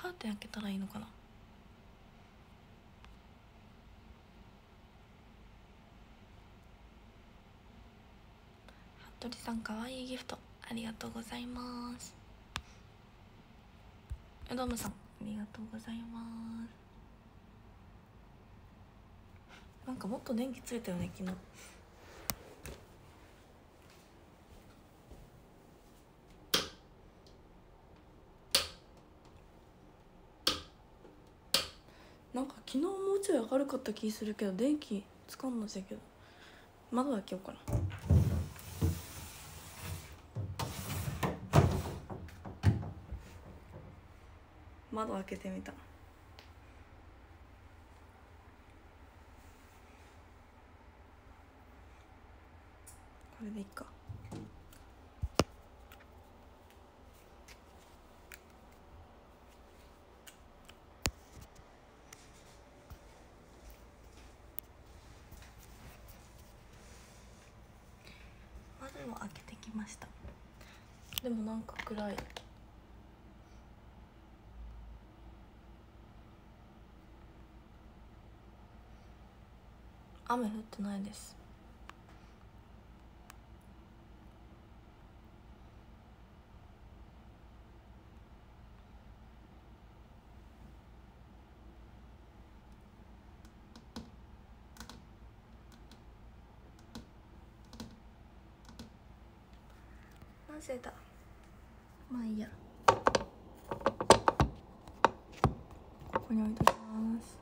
カーテン開けたらいいのかな？服部さんかわいいギフトありがとうございます。うどむさんありがとうございます。なんかもっと電気ついたよね昨日。昨日もうちょい明るかった気するけど電気つかんのじゃけど。窓開けようかな。窓開けてみた。これでいいか窓を開けてきました。でもなんか暗い。雨降ってないです。なぜだまあいいや。ここに置いときます。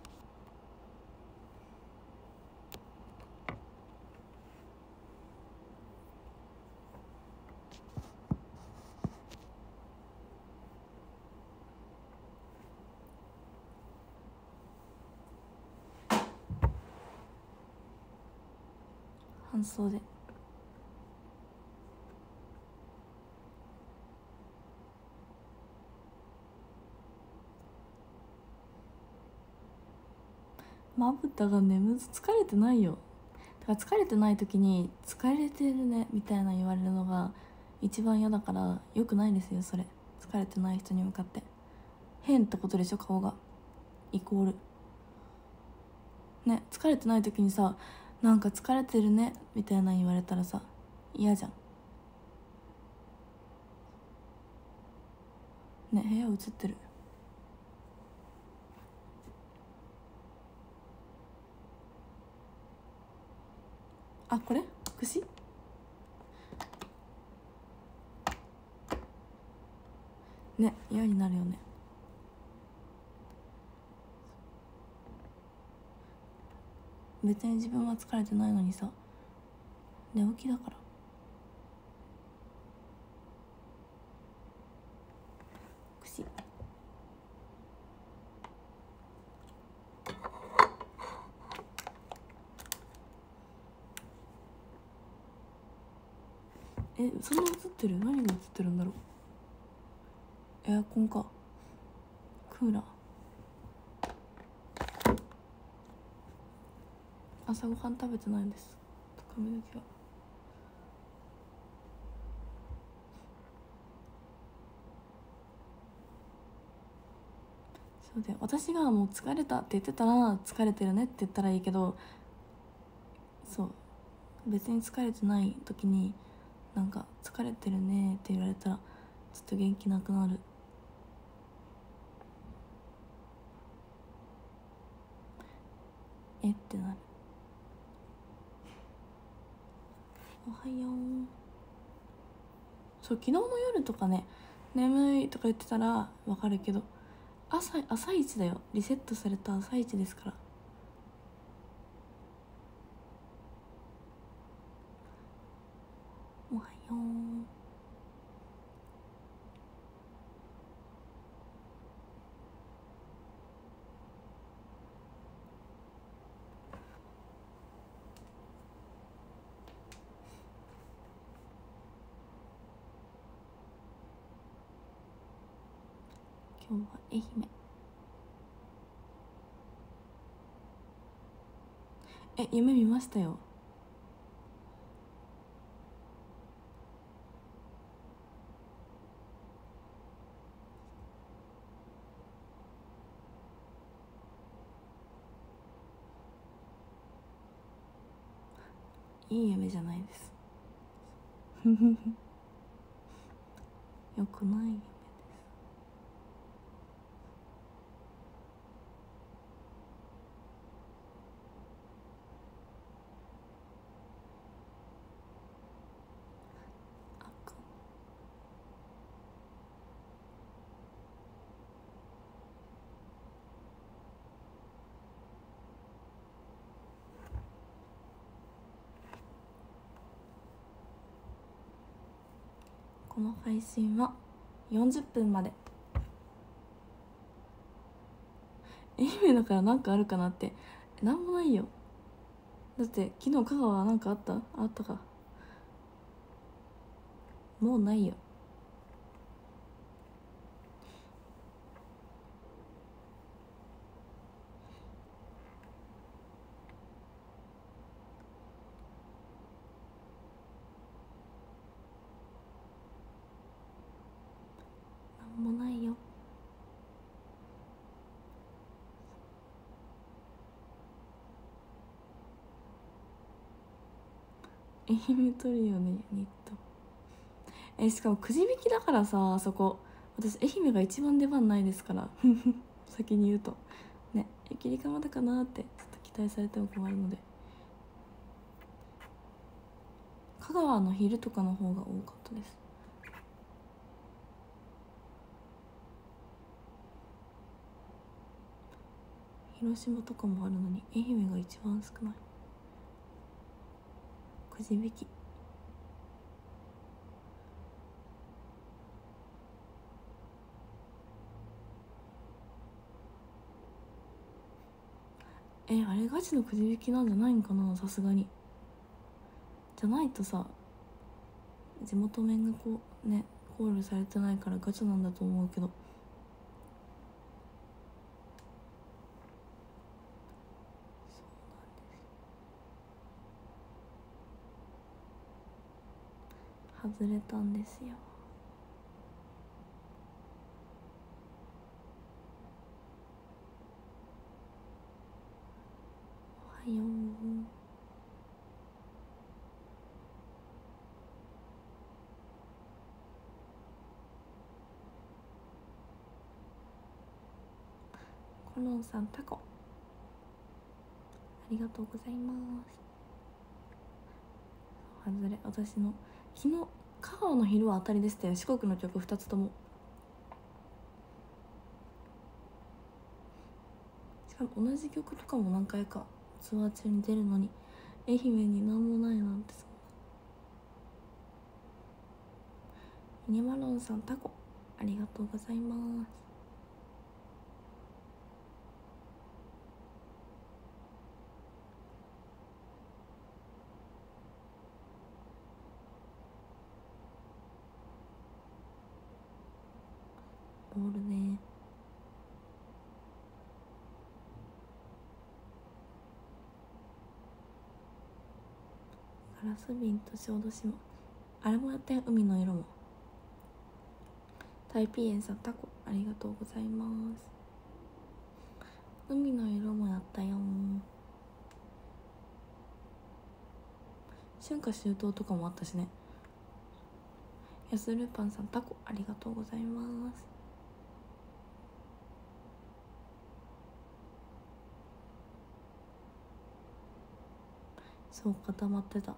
半袖。まぶたが眠ず疲れてないよ。だから疲れてない時に「疲れてるね」みたいな言われるのが一番嫌だからよくないですよそれ。疲れてない人に向かって。変ってことでしょ顔が。イコール。ね疲れてない時にさなんか疲れてるねみたいな言われたらさ嫌じゃん。ね部屋映ってる。あこれ？串？ね嫌になるよね。別に自分は疲れてないのにさ。寝起きだから。串。そんな映ってる？何が映ってるんだろう？エアコンか。クーラー。朝ごはん食べてないんです。髪の毛は。そうで私がもう疲れたって言ってたら疲れてるねって言ったらいいけどそう。別に疲れてない時になんか「疲れてるね」って言われたらちょっと元気なくなる。えってなる。おはよう。そう昨日の夜とかね眠いとか言ってたらわかるけど朝朝一だよ。リセットされた朝一ですから。おはよう。今日は愛媛。え夢見ましたよ。れじゃないです。よくない夢この配信は40分まで。愛媛だからなんかあるかなって。何もないよ。だって昨日香川何かあった？あったか。もうないよなんもないよ愛媛トリオねニット。えしかもくじ引きだからさあそこ。私愛媛が一番出番ないですから。先に言うと。ねえ切りかまだかなってちょっと期待されても困るので。香川の昼とかの方が多かったです。広島とかもあるのに愛媛が一番少ない。くじ引き。えあれガチのくじ引きなんじゃないんかなさすがに。じゃないとさ地元面がこうねコールされてないからガチなんだと思うけど。外れたんですよ。おはよう。コロンさんタコ。ありがとうございます。外れ私の昨日香川の昼は当たりでしたよ。四国の曲2つとも。しかも同じ曲とかも何回かツアー中に出るのに愛媛に何もないなんてそんなミニマロンさんタコありがとうございますボールねガラス瓶と小豆島。あれもやったよ。海の色も。タイピーエンさんタコ。ありがとうございます。海の色もやったよ。春夏秋冬とかもあったしね。やするパンさんタコ。ありがとうございます。そう固まってた。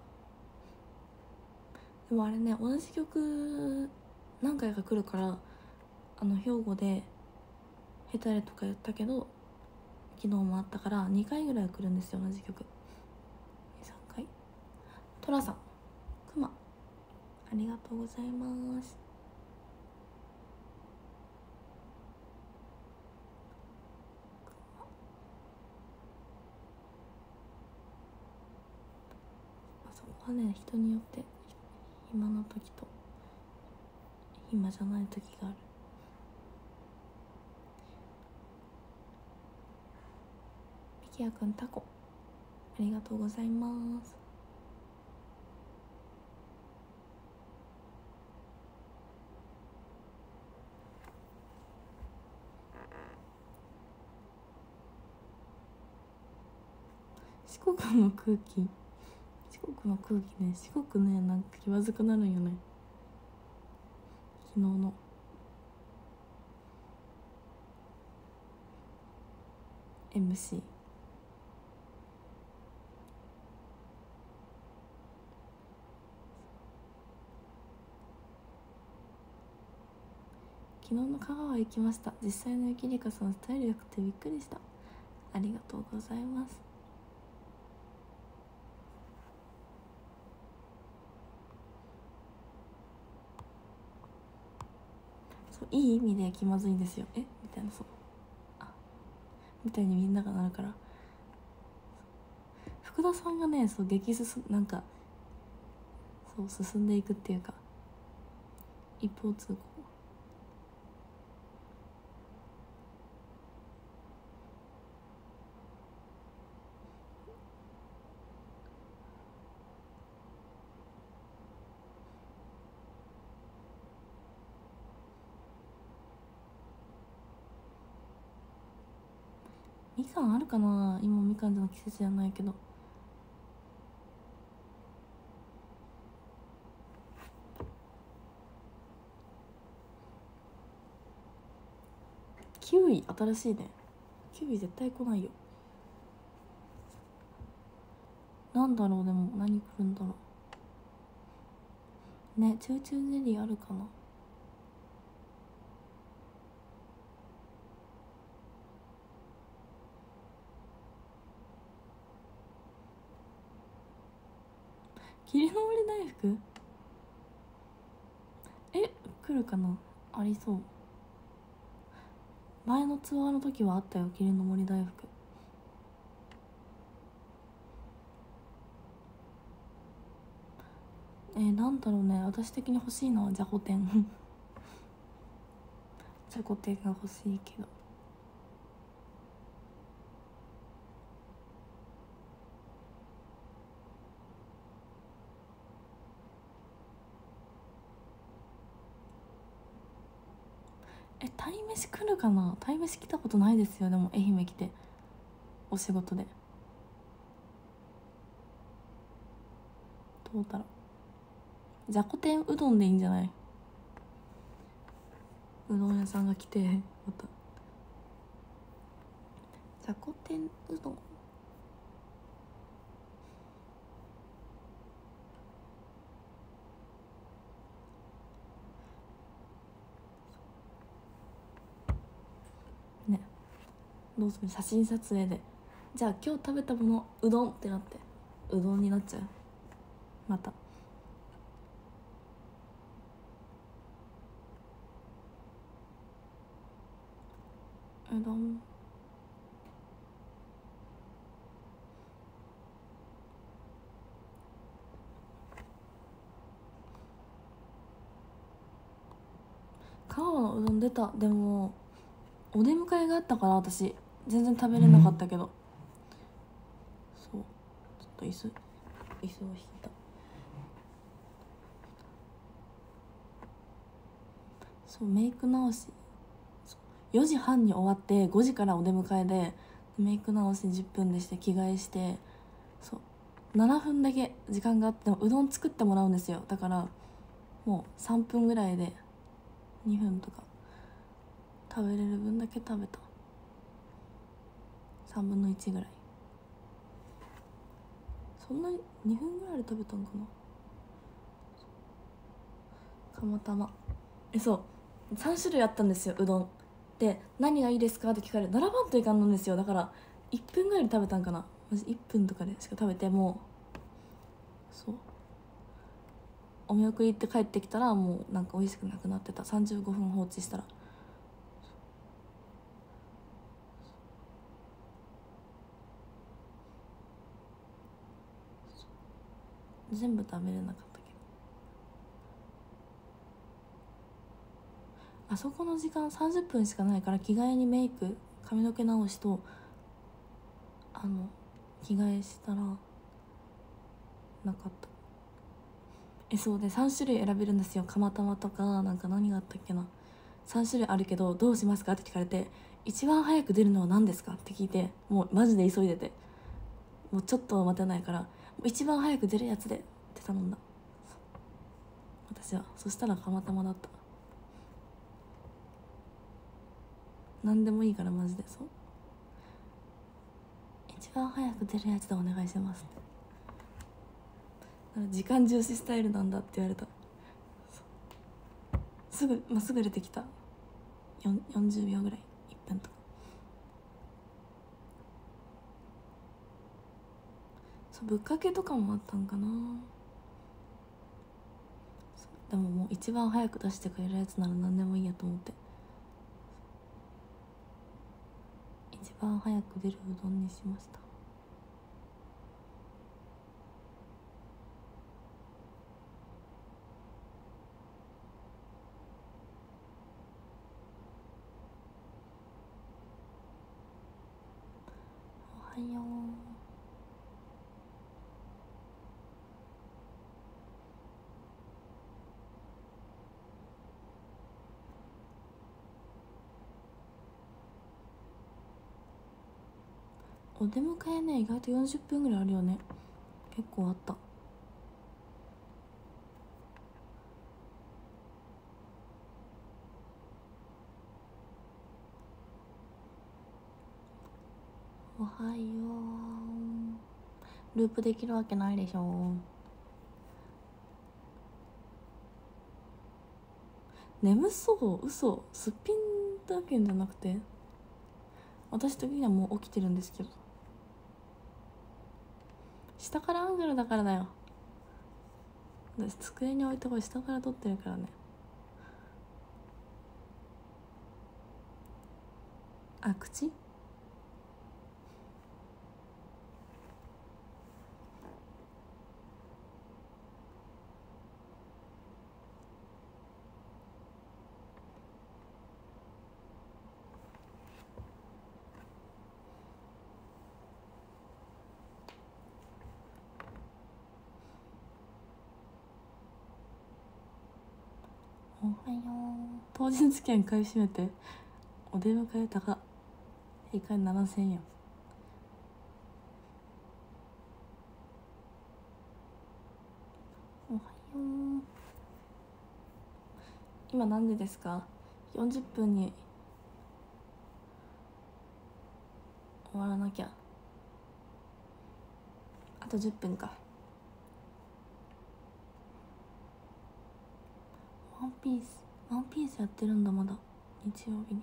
でもあれね同じ曲何回か来るからあの兵庫でヘタレとかやったけど昨日もあったから2回ぐらい来るんですよ同じ曲。3回。トラさん。クマ。ありがとうございます。あそこはね人によって。暇な時と暇じゃない時がある。ミキヤくんタコありがとうございます。四国の空気。国の空気ね四国ねなんか気まずくなるんよね。昨日の。MC 昨日の香川行きました。実際の雪りかさんスタイル良くてびっくりした。ありがとうございます。いい意味で気まずいんですよ。え？みたいな。そう。あ。みたいにみんながなるから。福田さんがねそう激進なんかそう進んでいくっていうか一方通行みかな。今みかんの季節じゃないけど。キウイ新しいね。キウイ絶対来ないよ。なんだろうでも何来るんだろう。ねチューチューゼリーあるかな。霧の森大福？え来るかな？ありそう。前のツアーの時はあったよ霧の森大福。えー、なんだろうね。私的に欲しいのはじゃこ天。じゃこ天が欲しいけどえ鯛めし来るかな？鯛めし来たことないですよ。でも愛媛来て。お仕事で。どうだろう。じゃこ天うどんでいいんじゃない？うどん屋さんが来てまた。じゃこ天うどんねどうする？写真撮影で。じゃあ今日食べたものうどんってなって。うどんになっちゃう。また。うどん。香川のうどん出た。でもお出迎えがあったから私。全然食べれなかったけど、そう。ちょっと椅子椅子を引いた。そうメイク直し。4時半に終わって5時からお出迎えでメイク直し10分でして着替えしてそう。7分だけ時間があってもうどん作ってもらうんですよ。だからもう3分ぐらいで2分とか食べれる分だけ食べた。3分の1ぐらい。そんなに2分ぐらいで食べたんかな？かまたま。えそう。3種類あったんですようどん。で何がいいですかって聞かれて並ばんといかんのんですよ。だから1分ぐらいで食べたんかな。マジ1分とかでしか食べてもう。そう。お見送りって帰ってきたらもうなんか美味しくなくなってた。35分放置したら。全部食べれなかったけど。あそこの時間30分しかないから着替えにメイク髪の毛直しとあの着替えしたらなかった。えそうで3種類選べるんですよ。釜玉とかなんか何があったっけな。3種類あるけどどうしますか？って聞かれて一番早く出るのは何ですか？って聞いてもうマジで急いでて。もうちょっと待てないから一番早く出るやつでって頼んだ。私は。そしたらたまたまだった。何でもいいからマジで。そう。一番早く出るやつでお願いしますって。時間重視スタイルなんだって言われた。すぐ、まあ、すぐ出てきた。40秒ぐらい。1分とか。そうぶっかけとかもあったんかな。でももう一番早く出してくれるやつなら何でもいいやと思って。一番早く出るうどんにしましたおはよう出迎えね意外と40分ぐらいあるよね。結構あった。おはよう。ループできるわけないでしょ。眠そう。嘘。すっぴんだけんじゃなくて。私的にはもう起きてるんですけど。下からアングルだからだよ。私机に置いてこい。下から撮ってるからね。あ口？おはよう当日券買い占めてお出迎え高平均7000円。おはよう今何時ですか？40分に終わらなきゃ。あと10分かワンピース。ワンピースやってるんだまだ。日曜日に。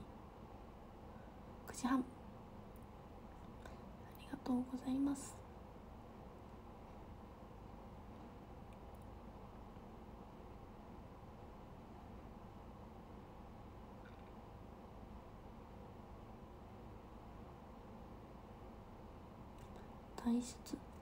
9時半。ありがとうございます。退出。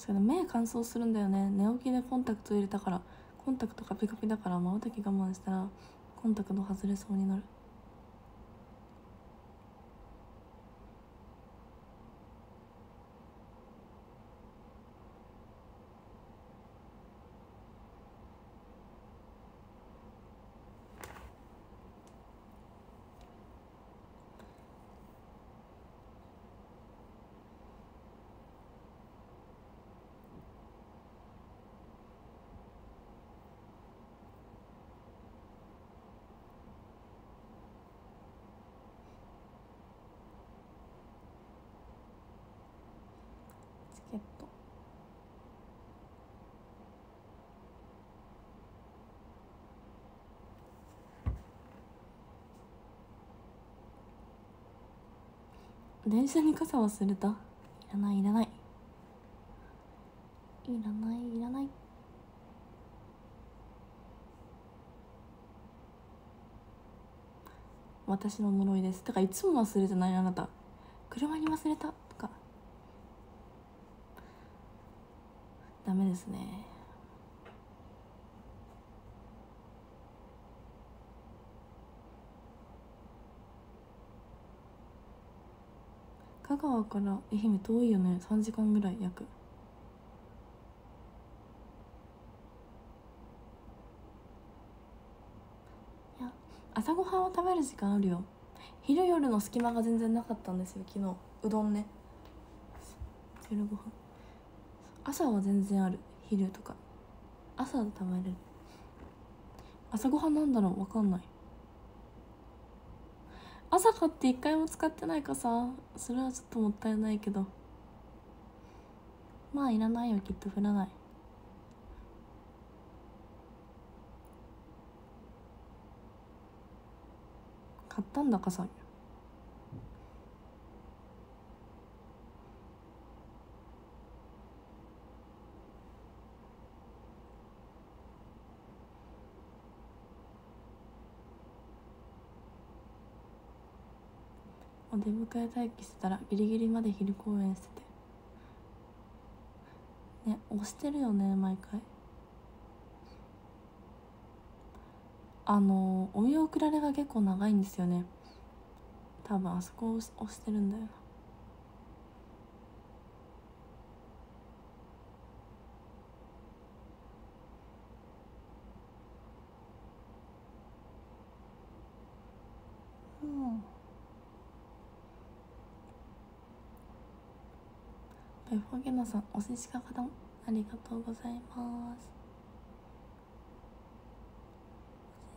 確かに目乾燥するんだよね。寝起きでコンタクト入れたからコンタクトがピカピカだからまばたき我慢したらコンタクト外れそうになる。電車に傘忘れた？いらないいらない。いらないいらない。私の呪いです。だからいつも忘れてない？あなた。車に忘れた？とか。ダメですね。香川から愛媛遠いよね。3時間ぐらい約。いや朝ごはんを食べる時間あるよ。昼夜の隙間が全然なかったんですよ昨日。うどんね。夜ご飯。朝は全然ある昼とか。朝食べれる。朝ごはんなんだろうわかんない。朝買って一回も使ってないかさそれはちょっともったいないけど。まあいらないよきっと降らない。買ったんだかさお出迎え待機してたらギリギリまで昼公演してて。ね押してるよね毎回。あのお見送られが結構長いんですよね。多分あそこを押してるんだよなうんなさんお寿司かかもありがとうございます。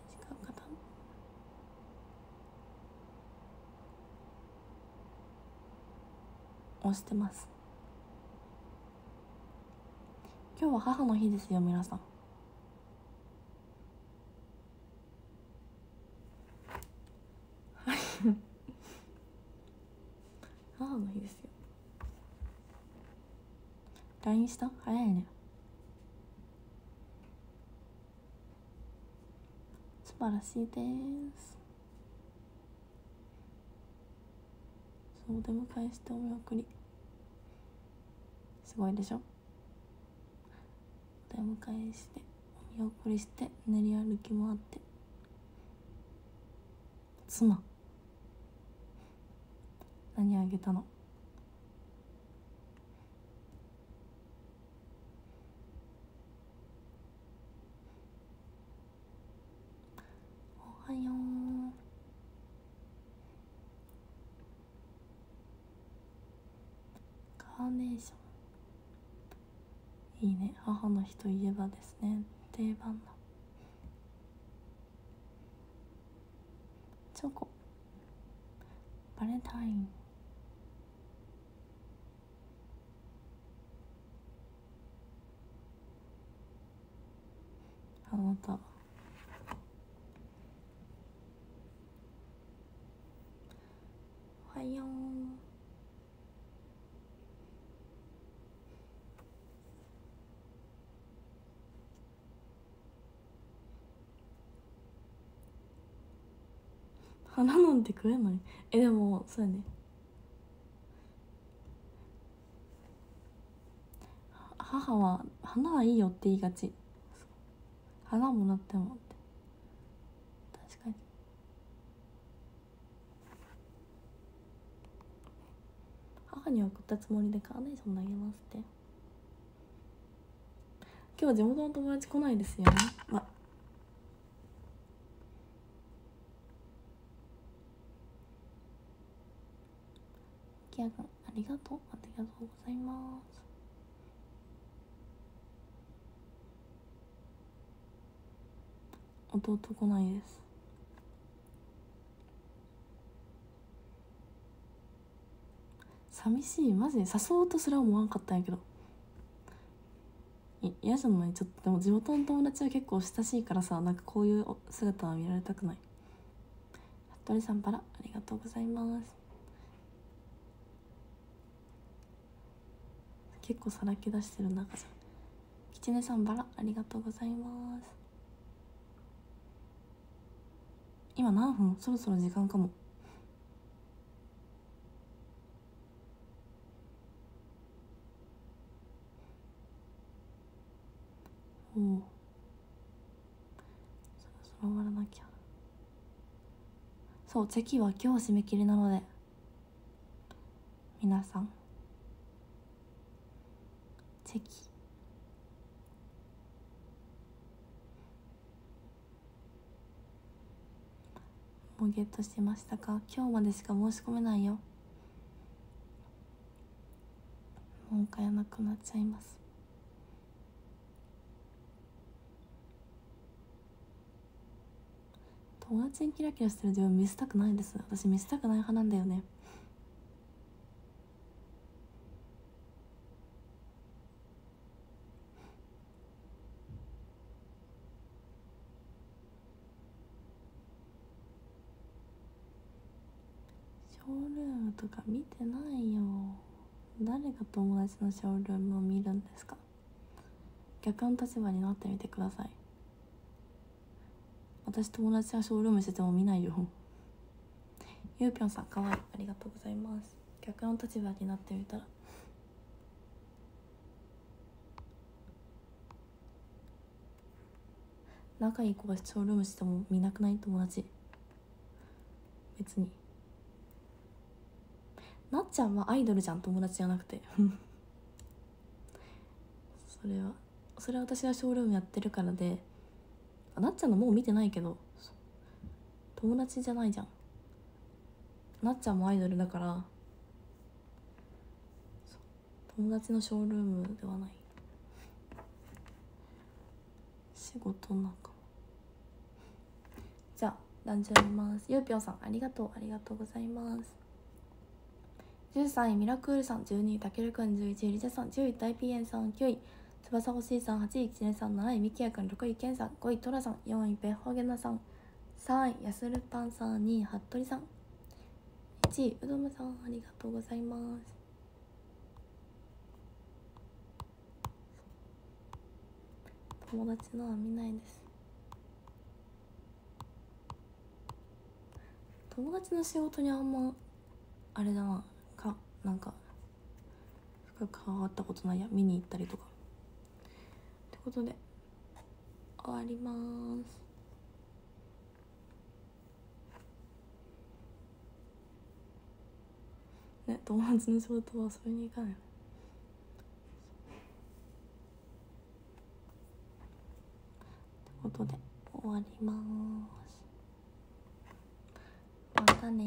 お寿司かかだん押してます。今日は母の日ですよ皆さんはい母の日ですよ LINE した？早いね。素晴らしいです。そうお出迎えしてお見送り。すごいでしょ？お出迎えしてお見送りして練り歩きもあって。妻。何あげたのおよ。うカーネーション。いいね。母の日といえばですね。定番のチョコ。バレンタイン。あなたおはよう花なんて食えないえでもそうやね。母は花はいいよって言いがち。花もらってもって確かに母に送ったつもりでカーネーション投げますって。今日は地元の友達来ないですよね。まキア君ありがとう。ありがとうございます。弟来ないです。寂しい。マジで誘おうとすら思わんかったんやけど。い嫌じゃない？ちょっとでも地元の友達は結構親しいからさなんかこういう姿は見られたくない。服部さんパラありがとうございます。結構さらけ出してる中じゃんきちねさんバラありがとうございます。今何分？そろそろ時間かも。おおそろそろ終わらなきゃ。そうチェキは今日締め切りなので。皆さん。チェキもうゲットしましたか？今日までしか申し込めないよ。もう買えなくなっちゃいます。友達にキラキラしてる自分見せたくないです。私見せたくない派なんだよね。ショールームとか見てないよ。誰が友達のショールームを見るんですか？逆の立場になってみてください。私友達がショールームしてても見ないよ。ゆうぴょんさんかわいい。ありがとうございます。逆の立場になってみたら。仲いい子がショールームしても見なくない？友達。別に。なっちゃんはアイドルじゃん。友達じゃなくて。それはそれは私がショールームやってるからで。あなっちゃんのもう見てないけど友達じゃないじゃん。なっちゃんもアイドルだから友達のショールームではない。仕事仲じゃあランジュ見ます。ゆうぴょんさんありがとう。ありがとうございます。13位ミラクールさん。12位たけるくん。11位リチャさん。10位大ピエンさん。9位翼星さん8位キネさん7位ミキヤくん6位ケンさん5位トラさん4位ベッホゲナさん3位ヤスルパンさん2位服部さん。1位うどむさんありがとうございます。友達のは見ないです。友達の仕事にあんまあれだなかなんか深く関わったことないや見に行ったりとか。ことで終わります。ね友達の仕事は遊びに行かないってことで終わります。またね